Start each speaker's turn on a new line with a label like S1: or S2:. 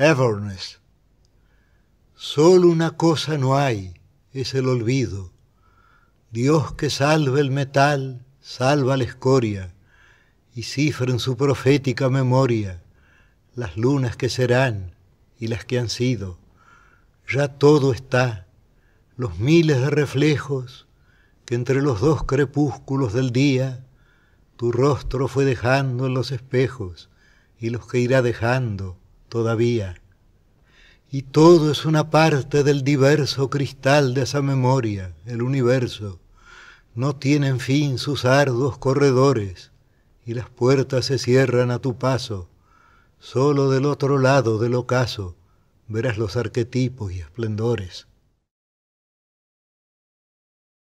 S1: Everness. Solo una cosa no hay, es el olvido. Dios que salve el metal, salva la escoria, y cifra en su profética memoria las lunas que serán y las que han sido. Ya todo está, los miles de reflejos que entre los dos crepúsculos del día tu rostro fue dejando en los espejos y los que irá dejando todavía. Y todo es una parte del diverso cristal de esa memoria, el universo. No tienen fin sus arduos corredores y las puertas se cierran a tu paso. Solo del otro lado del ocaso verás los arquetipos y esplendores.